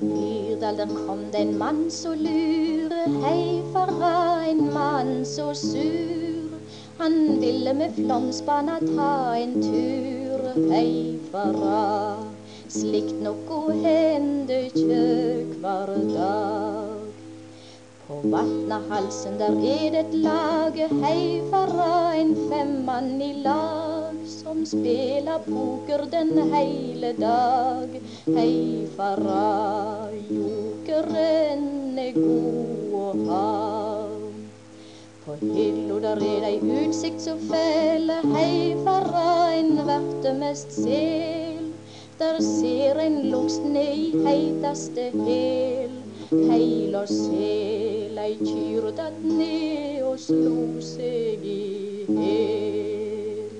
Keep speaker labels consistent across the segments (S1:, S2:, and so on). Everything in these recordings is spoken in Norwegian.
S1: Myrdal der kom det en mann så lur, hei fara, en mann så sur. Han ville med flomspanna ta en tur, hei fara. Slikt noe hende kjøk hver dag. På vatnahalsen der er det et lag, hei fara, en femmann i lag, som spela poker den heile dag. Hei er god å ha. På hylla der er ei utsikt så fæle, hei fara, en vert mest sel. Der ser en lukst ned i heitaste hel, Heil og sel, ei kyr datt ned og slo seg i hel.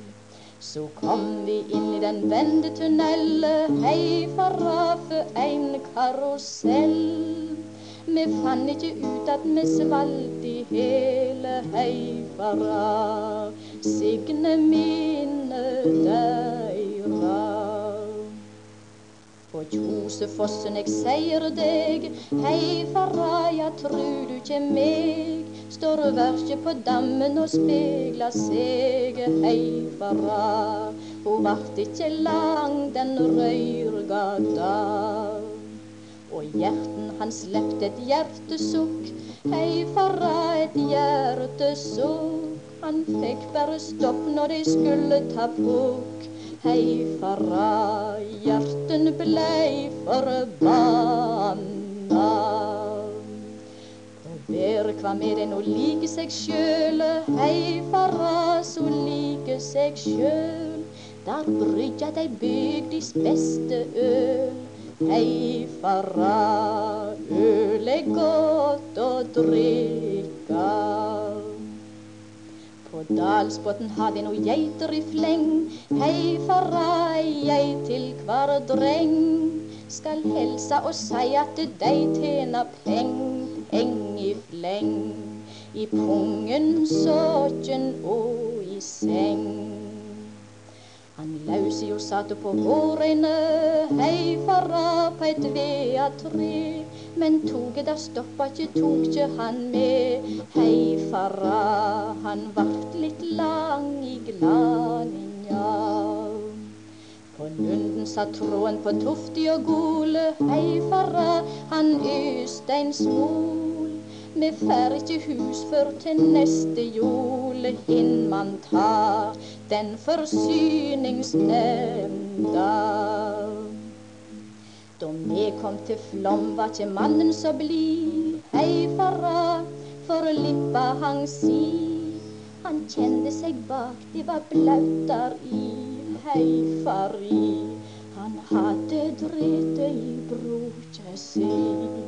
S1: Så kom vi inn i den vendetunnelen, hei fara for ein karusell. Me fann ikke ut at vi svalt i hele, hei fara, signe minne deira. På Kjosefossen eg seier deg, hei fara, ja trur du kje meg? Står verket på dammen og speglar seg, hei fara. Ho vart ikkje lang, den røyrgata. Og hjerten han lepte et hjertesukk, hei farra, et hjertesukk. Han fikk bare stopp når de skulle ta bukk. Hei farra, hjerten blei forbanna. Ber hva med det å like seg sjøl, hei farra, så like seg sjøl. Der brygga dei bygdis beste øl. Hei fara, øl er godt å drikke. På dalsbotn hadde no geiter i fleng. Hei fara, jeg til hver dreng. Skal helsa og seia at dei tjener peng, peng i fleng. I pungen, såkjen og i seng. Han lauset jo satt på hårene, hei fara, på et veatre. Men toget der stoppa ikke, tok ikke han med. Hei fara, han vart litt lang i glaninga. På lunden satt tråden på tofti og gole. Hei fara, han øste en smol. Me fær ikkje hus før til neste jol. hin man tar den forsyningsnemnda. Da me kom til Flom, var ikkje mannen så blid. Hei fara, for lippa hang si. Han kjente seg bak, det var blaut der i. Hei fari, han hadde drete i brokja si.